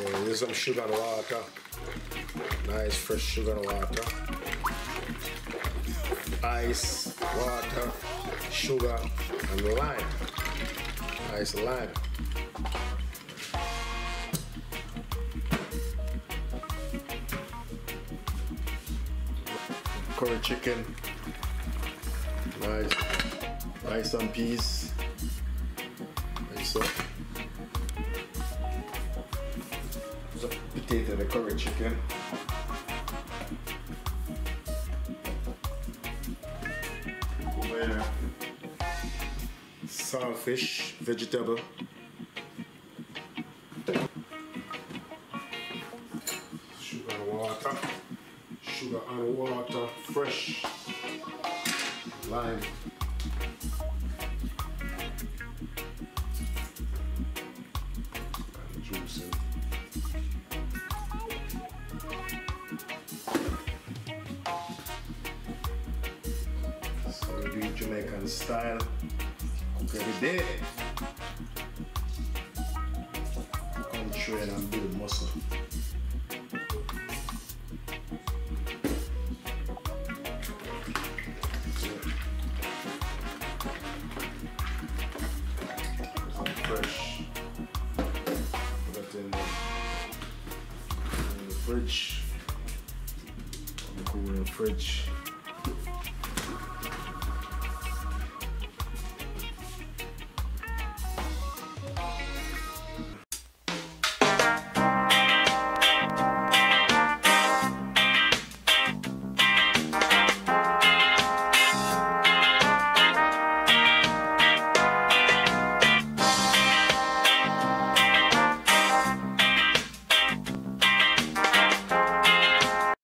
So here's some sugar and water. Nice fresh sugar and water. Ice, water, sugar, and lime. Nice lime. Curry chicken. Nice. Nice and peas. Nice potato, the curry chicken. Here. Saltfish, vegetable. Sugar and water. Sugar and water, fresh. Lime. Jamaican style. Cook every day. Come train and build muscle. fresh. In the, in the. Cool in the fridge.